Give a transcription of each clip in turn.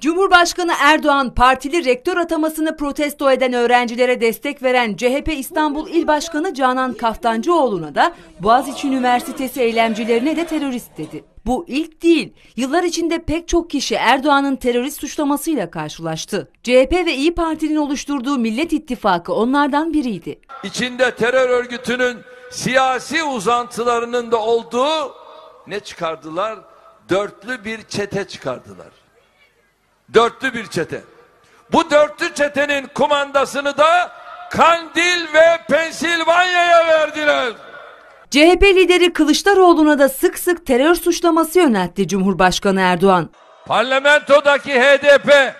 Cumhurbaşkanı Erdoğan partili rektör atamasını protesto eden öğrencilere destek veren CHP İstanbul İl Başkanı Canan Kaftancıoğlu'na da Boğaziçi Üniversitesi eylemcilerine de terörist dedi. Bu ilk değil. Yıllar içinde pek çok kişi Erdoğan'ın terörist suçlamasıyla karşılaştı. CHP ve İyi Parti'nin oluşturduğu Millet İttifakı onlardan biriydi. İçinde terör örgütünün siyasi uzantılarının da olduğu ne çıkardılar? Dörtlü bir çete çıkardılar. Dörtlü bir çete. Bu dörtlü çetenin kumandasını da Kandil ve Pensilvanya'ya verdiler. CHP lideri Kılıçdaroğlu'na da sık sık terör suçlaması yöneltti Cumhurbaşkanı Erdoğan. Parlamentodaki HDP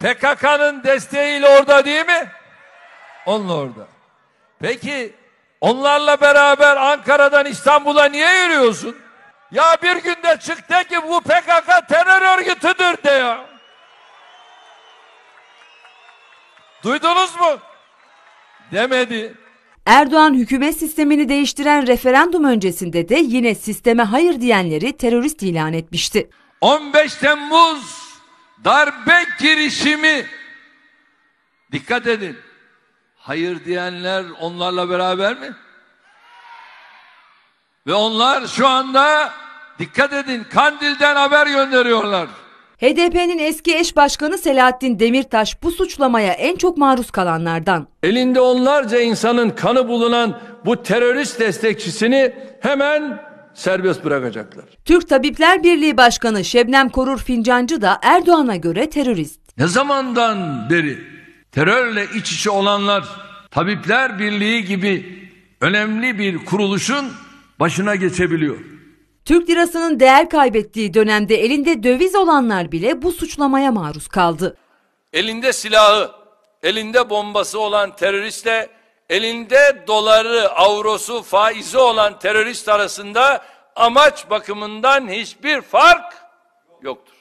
PKK'nın desteğiyle orada değil mi? Onunla orada. Peki onlarla beraber Ankara'dan İstanbul'a niye yürüyorsun? Ya bir günde çık de ki bu PKK terör örgütüdür de ya. Duydunuz mu? Demedi. Erdoğan hükümet sistemini değiştiren referandum öncesinde de yine sisteme hayır diyenleri terörist ilan etmişti. 15 Temmuz darbe girişimi dikkat edin. Hayır diyenler onlarla beraber mi? Ve onlar şu anda dikkat edin Kandil'den haber gönderiyorlar. HDP'nin eski eş başkanı Selahattin Demirtaş bu suçlamaya en çok maruz kalanlardan. Elinde onlarca insanın kanı bulunan bu terörist destekçisini hemen serbest bırakacaklar. Türk Tabipler Birliği Başkanı Şebnem Korur Fincancı da Erdoğan'a göre terörist. Ne zamandan beri terörle iç içe olanlar Tabipler Birliği gibi önemli bir kuruluşun başına geçebiliyor. Türk lirasının değer kaybettiği dönemde elinde döviz olanlar bile bu suçlamaya maruz kaldı. Elinde silahı, elinde bombası olan teröristle elinde doları, avrosu, faizi olan terörist arasında amaç bakımından hiçbir fark yoktur.